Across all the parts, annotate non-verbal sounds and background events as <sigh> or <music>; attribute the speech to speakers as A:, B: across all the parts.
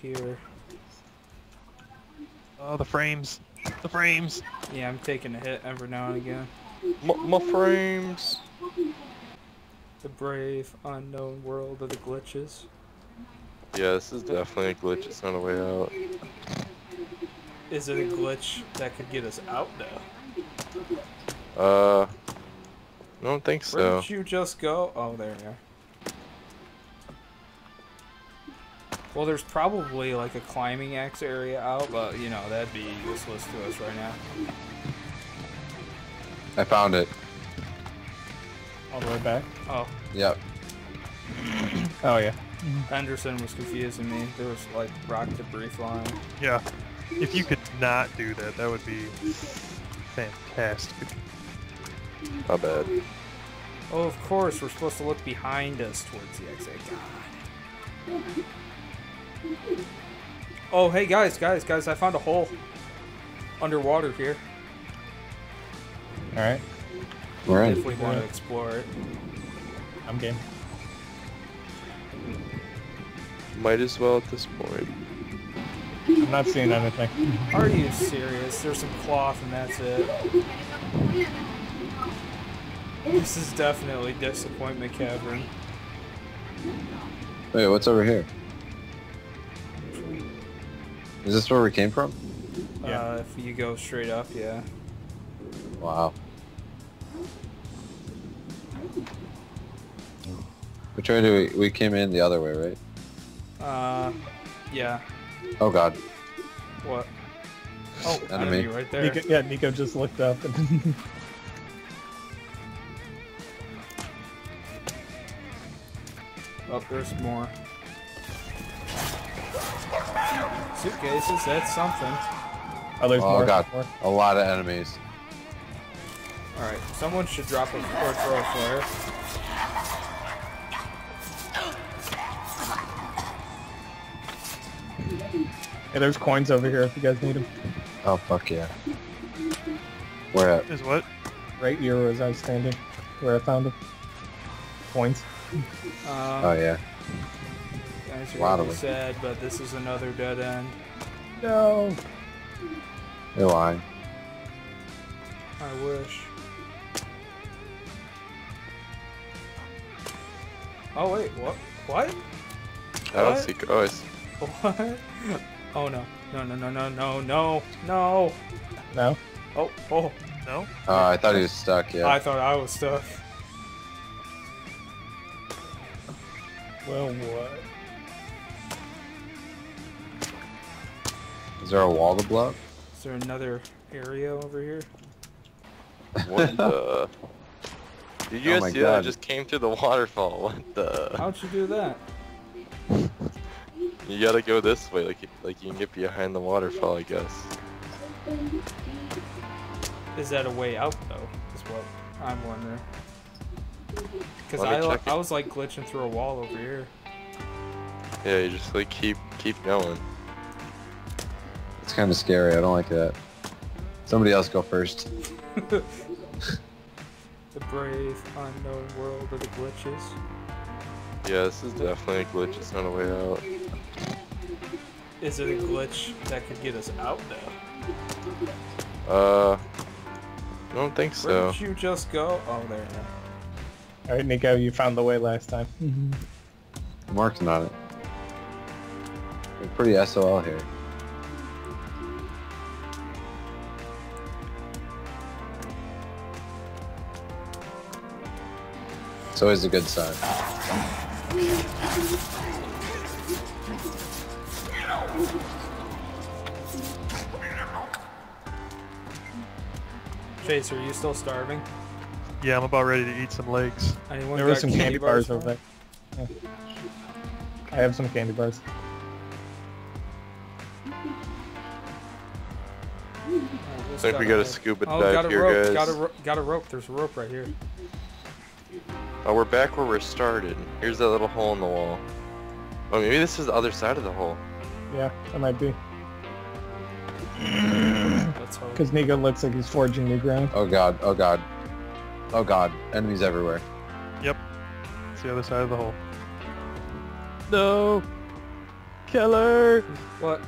A: here.
B: Oh, the frames. The frames.
A: Yeah, I'm taking a hit every now and again.
C: My, my frames.
A: The brave, unknown world of the glitches.
C: Yeah, this is definitely a glitch. It's not a way out.
A: Is it a glitch that could get us out though?
C: Uh, I don't think
A: Where
C: so.
A: did you just go? Oh, there you are. Well, there's probably like a climbing axe area out, but you know, that'd be useless to us right now.
D: I found it.
E: All the way back.
A: Oh,
D: Yep. <clears throat>
E: Oh yeah. Mm-hmm.
A: Henderson was confusing me. There was like rock debris flying.
B: Yeah. If you could not do that, that would be fantastic.
C: My bad.
A: Oh, of course, we're supposed to look behind us towards the exit. God. Oh, hey guys, guys, guys! I found a hole underwater here.
E: All right.
D: We're
A: If we want to explore it.
E: I'm game.
C: Might as well at this point.
E: I'm not seeing anything.
A: Are you serious? There's some cloth and that's it. This is definitely disappointment cavern.
D: Wait, what's over here? Is this where we came from?
E: Yeah.
A: Uh, if you go straight up, yeah.
D: Wow. Which way do we? We came in the other way, right?
A: Uh, yeah.
D: Oh God.
A: What? Oh,
D: Enemy.
A: enemy right there.
E: Nico, yeah, Nico just looked up. And <laughs>
A: Oh, there's more. Suitcases, that's something.
E: oh, there's
D: Oh
E: more.
D: God.
E: more.
D: A lot of enemies.
A: Alright, someone should drop a or throw a flare.
E: Yeah, there's coins over here if you guys need them.
D: Oh fuck yeah. Where at?
B: Is what?
E: Right here as I was standing, where I found them. Coins.
A: Um,
D: Oh yeah.
A: Guys are
D: Lot
A: really
D: of it.
A: sad, but this is another dead end.
E: No.
D: You're lying.
A: I wish. Oh wait, what? What?
C: I don't
A: What?
C: see. Oh,
A: What? <laughs> Oh no. No, no, no, no, no, no, no.
E: No.
A: Oh, oh.
B: No?
D: Oh, I thought he was stuck. Yeah.
A: I thought I was stuck.
E: Well, what?
D: Is there a wall to blow? up?
A: Is there another area over here?
C: What the? <laughs> Did oh you
D: Oh
C: guys
D: my
C: see that? I
D: God.
C: just came through the waterfall. <laughs> What the?
A: How'd you do that?
C: You gotta go this way, like like you can get behind the waterfall, I guess.
A: Is that a way out though? Is what I'm wondering. Because
C: Let
A: I, li-
C: check it.
A: I was like glitching through a wall over here.
C: Yeah, you just like keep keep going.
D: It's kind of scary. I don't like that. Somebody else go first. <laughs>
A: the brave, unknown world of the glitches.
C: Yeah, this is definitely a glitch. It's not a way out.
A: Is it a glitch that could get us out though?
C: Uh, I don't think
A: Where
C: so.
A: did you just go? Oh, there. you
E: All right, Nico, you found the way last time.
D: I'm working on it. We're pretty SOL here. It's always a good sign.
A: Chase, are you still starving?
B: Yeah, I'm about ready to eat some legs.
A: Anyone
E: there were some candy bars
A: for
E: over there. Yeah. I have some candy bars.
C: I
A: this
C: think we
A: got
C: got
A: a-
C: a scuba
A: Oh,
C: dive
A: got a
C: here,
A: rope.
C: guys.
A: Got a got a rope. There's a rope right here.
C: Oh, we're back where we started. Here's that little hole in the wall. Oh, maybe this is the other side of the hole.
E: Yeah, that might be. <clears throat> Because Nico looks like he's forging new ground.
D: Oh god, oh god. Oh god, enemies everywhere.
B: Yep. It's the other side of the hole. No! Keller.
A: What?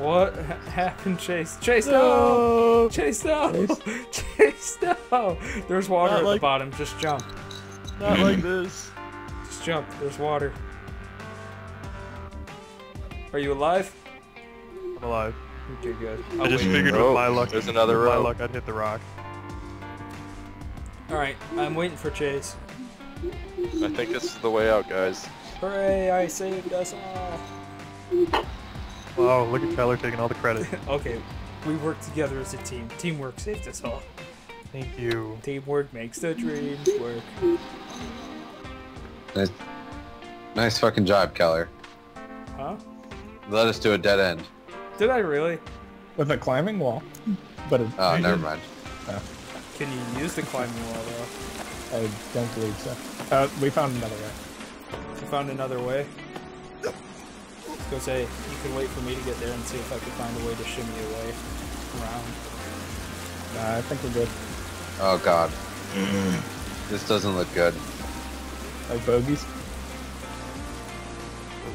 A: What happened, Chase? Chase, no!
B: No.
A: Chase, no! Chase, <laughs> no! There's water
B: Not
A: at the bottom. Just jump.
B: Not like this.
A: Just jump. There's water. Are you alive?
B: I'm alive.
A: Okay, good.
B: I
A: I'll
B: just
A: wait.
B: figured with my luck,
C: there's another
B: with my luck, I'd hit the rock.
A: Alright, I'm waiting for Chase.
C: I think this is the way out, guys.
A: Hooray, I saved us all.
B: Wow, look at Keller taking all the credit. <laughs>
A: Okay, we work together as a team. Teamwork saved us all.
B: Thank you.
A: Teamwork makes the dreams work.
D: Nice, nice fucking job, Keller.
A: Huh?
D: Led us to a dead end.
A: Did I really?
E: With a climbing wall. But it,
D: Oh, never mind.
A: Can you use the climbing wall though?
E: I don't believe so. Uh, we found another way.
A: You found another way? Go say you can wait for me to get there and see if I can find a way to shimmy away around.
E: Nah, I think we're good.
D: Oh god. Mm. This doesn't look good.
E: Like bogeys.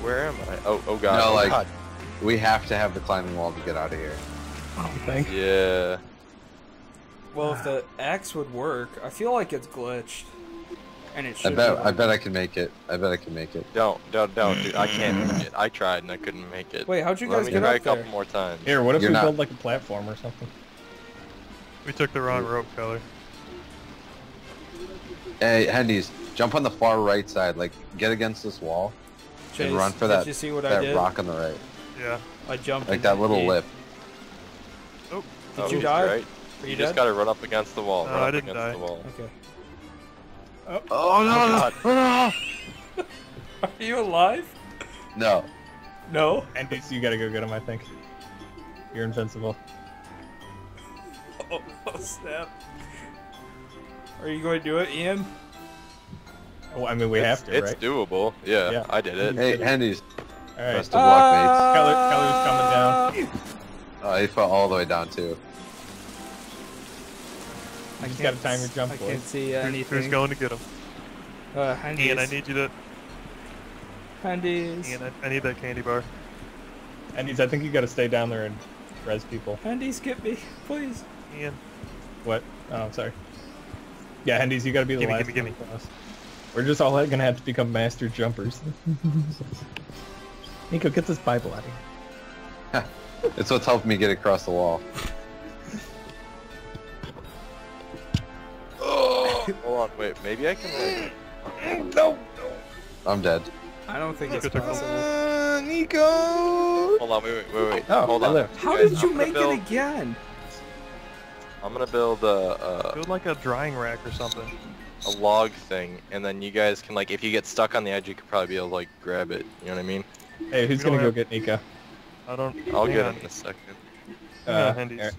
C: Where am I? Oh, oh god.
D: No,
C: oh,
D: like-
C: God.
D: We have to have the climbing wall to get out of here.
E: Oh, you think?
C: Yeah.
A: Well, if the axe would work, I feel like it's glitched. And it
D: I bet.
A: be.
D: I bet I can make it. I bet I can make it.
C: Don't, don't, don't, dude. I can't make it. I tried and I couldn't make it.
A: Wait, how'd you guys
C: Let
A: guys
C: me
A: get
C: try
A: up
C: a couple
A: there?
C: more times.
E: Here, what if
D: You're
E: we
D: not-
E: build like a platform or something?
B: We took the wrong rope, Keller.
D: Hey, Hendy's, jump on the far right side. Like, get against this wall
A: Chase,
D: and run for that
A: you see what I
D: that
A: did?
D: rock on the right,
B: Yeah.
A: I jumped.
D: like that little
A: gate.
D: lip.
B: Oh,
A: Did
C: Oh,
A: you
C: he's
A: die?
C: Right. You,
A: you,
C: just gotta run up against the wall.
B: No,
C: run
B: I
C: up
B: didn't
C: against
B: die.
C: The wall.
A: Okay.
D: Oh
C: God. <laughs>
A: Are you alive?
D: No.
A: No.
E: Andy, you gotta go get him, I think. You're invincible.
A: Oh, <laughs> oh snap. Are you going to do it, Ian?
E: Oh, I mean, we
C: it's,
E: have to,
C: It's
E: right?
C: doable. Yeah,
E: Yeah.
C: I did it.
D: Hey, Hendy's.
E: Alright.
D: Best of luck,
E: Keller- Keller's coming down.
D: mates. Oh, he fell all the way down too.
A: I
E: just gotta time your jump,
A: I
E: boy.
A: can't see
B: who's,
A: anything.
B: who's going to get him?
A: Uh, handies.
B: Ian, I need you to.
A: Handies.
B: Ian, I, I need that candy bar.
E: Andy's, I think you gotta stay down there and res people.
A: Handies, get me, please.
B: Ian.
E: What? Oh, sorry. Yeah, Hendy's, you gotta be the
B: Gimme,
E: last
B: gimme,
E: one across. We're just all gonna have to become master jumpers. <laughs> Nico, get this Bible out of here. <laughs>
D: It's what's helping me get across the wall.
C: Hold on, wait. Maybe I can. Like...
D: I'm dead.
A: I don't think it's
B: Good to go.
A: possible.
C: Nico. Hold on, wait, wait, wait, wait.
E: Oh,
C: Hold
E: I
C: on.
E: lived.
A: How
C: Guys,
A: did you
C: I'm
A: make
C: build,
A: it again?
C: I'm gonna build a, a
B: Build like a drying rack or something.
C: a log thing, and then you guys can like, if you get stuck on the edge, you could probably be able to like grab it. You know what I mean?
E: Hey, who's gonna go get Nico?
B: I don't.
C: I'll get him in a second.
B: Yeah,
E: Uh,
B: Hendy's.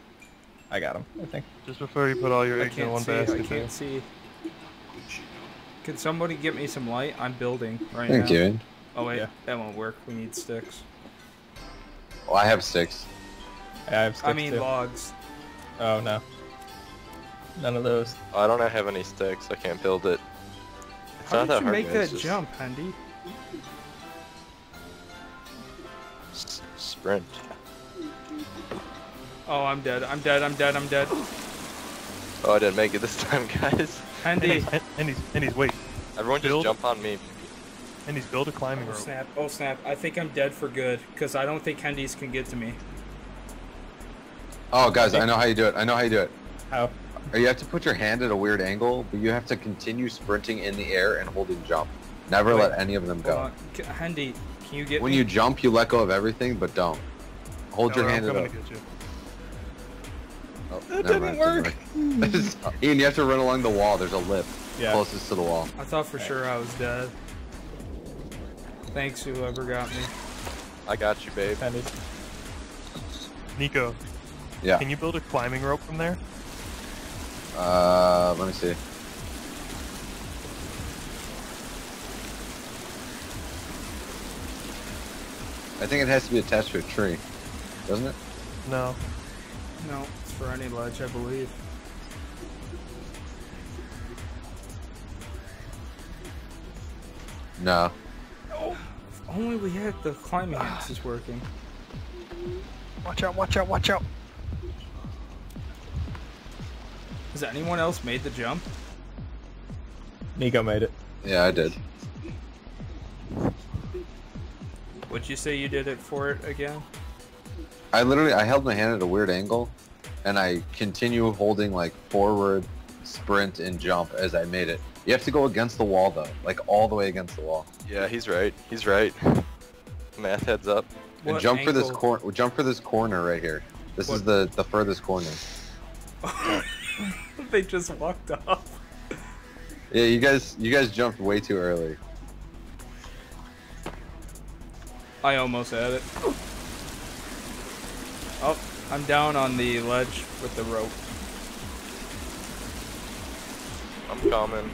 E: I got him, I think.
B: Just before you put all your eggs in one
A: see. I
B: basket.
A: can't see. Can somebody get me some light? I'm building right
D: Thank
A: now.
D: you.
A: Oh wait,
E: Yeah.
A: that won't work. We need sticks.
D: Well, I have six.
E: Yeah, I have sticks
A: I mean
E: too.
A: logs.
E: Oh no. None of those.
C: I don't have any sticks. I can't build it. It's
A: How
C: not
A: did
C: that
A: you
C: hard,
A: make that
C: just
A: jump, Handy?
C: s- sprint.
A: Oh, I'm dead. I'm dead. I'm dead. I'm dead.
C: Oh, I didn't make it this <laughs> time, guys.
A: Handy.
B: Hendy's, Hendy's, Hendy's, wait.
C: Everyone just jump on me.
B: Hendy's, build a climbing
A: Oh
B: rope.
A: snap. Oh snap. I think I'm dead for good because I don't think Hendy's can get to me.
D: Oh, guys, I know how you do it. I know how you do it.
E: How?
D: Oh, you have to put your hand at a weird angle, but you have to continue sprinting in the air and holding jump. Never
A: Wait,
D: let any of them go.
A: Hendy, can you get
D: When
A: me?
D: you jump, you let go of everything, but don't. Hold
B: Keller,
D: your
B: I'm
D: hand at
B: coming
D: a...
B: to get you.
D: Oh,
E: That didn't
D: mind, didn't work. <laughs> Ian, you have to run along the wall. There's a lip
E: Yeah.
D: closest to the wall.
A: I thought for sure I was dead. Thanks, whoever got me.
C: I got you, babe.
E: Hendy's.
B: Nico,
D: Yeah.
B: can you build a climbing rope from there?
D: Uh, let me see. I think it has to be attached to a tree, doesn't it?
B: No.
A: No, it's for any ledge, I believe.
D: No.
A: Oh, if Only we had the climbing axes working.
B: Watch out, watch out, watch out.
A: Has anyone else made the jump?
E: Nico made it.
D: Yeah, I did.
A: Would you say you did it for it again?
D: I literally I held my hand at a weird angle, and I continue holding like forward, sprint, and jump as I made it. You have to go against the wall though, like all the way against the wall,
C: Yeah, he's right. He's right. <laughs> Math heads up.
D: and
A: What
D: jump for this corner. Jump for this corner right here. This is the the furthest corner. <laughs>
A: they just walked off.
D: Yeah, you guys you guys jumped way too early.
A: I almost had it. Oh, I'm down on the ledge with the rope.
C: I'm coming.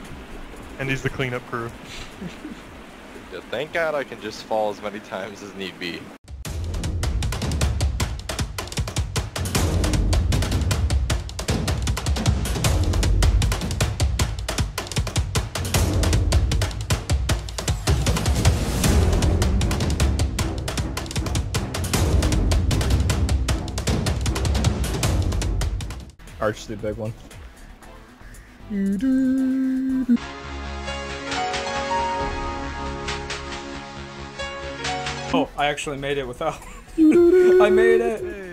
C: <laughs>
B: And he's the cleanup crew.
C: Yeah, thank God I can just fall as many times as need be.
E: Arch the big one.
A: Oh, I actually made it without. <laughs> I made it.